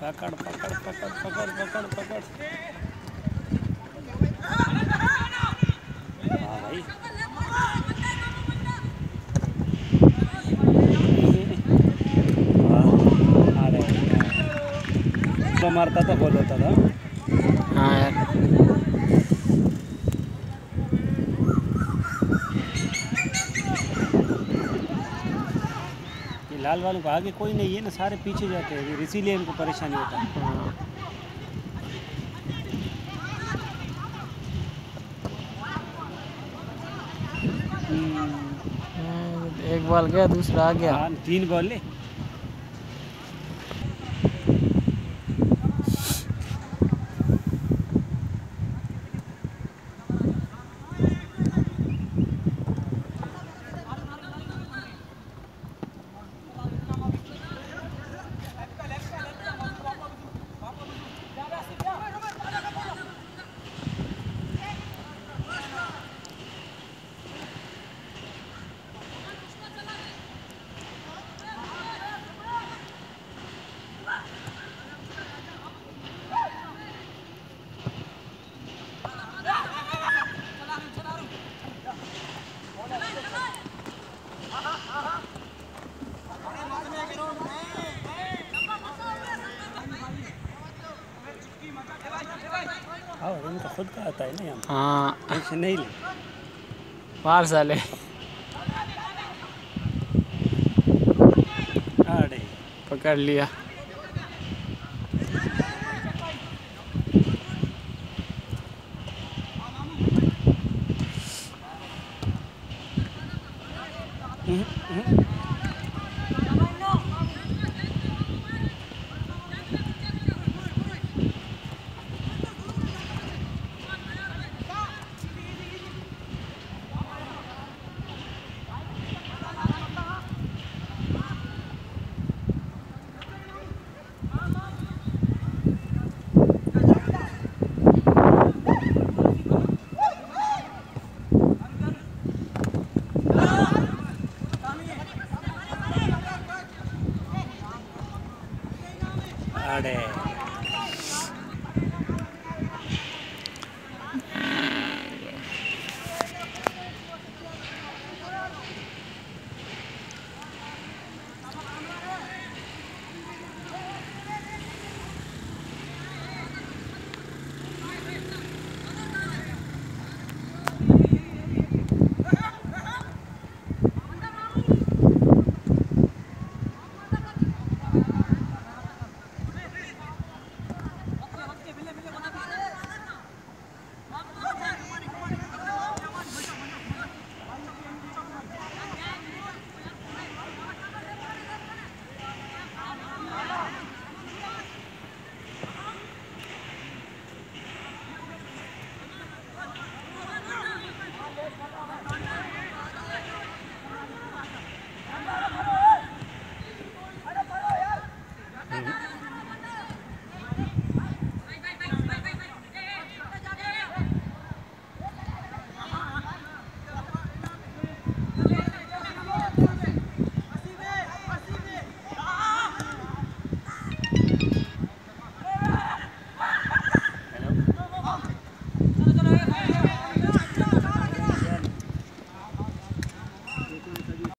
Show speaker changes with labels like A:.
A: पकड़ पकड़ पकड़ पकड़ पकड़ पकड़। हाँ भाई। हाँ, हैं। तो मारता था गोल होता था।
B: हाँ यार।
A: लाल वालों को आगे कोई नहीं है ना सारे पीछे जाते हैं। इसीलिए इनको परेशानी होता है।
B: एक बॉल गया दूसरा आ गया।
A: हाँ तीन बॉल ले। हाँ खुद का आता है ना यहाँ
B: हाँ।
A: नहीं ले।
B: बाहर साले
A: अरे।
B: पकड़ लिया।
A: हम्म, हम्म। अरे